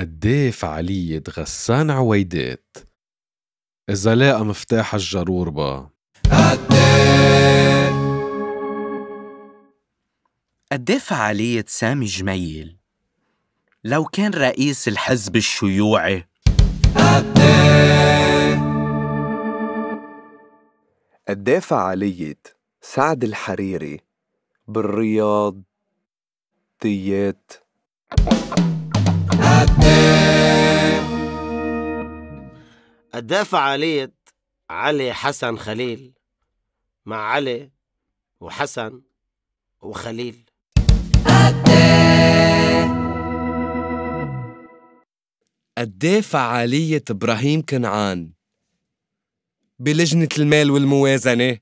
قديه فعالية غسان عويدات. إذا لاقى مفتاح الجروربة قديه فعالية سامي جميل. لو كان رئيس الحزب الشيوعي. قديه فعالية سعد الحريري بالرياض ديات فعالية علي حسن خليل مع علي وحسن وخليل. قديه فعالية إبراهيم كنعان بلجنة المال والموازنة.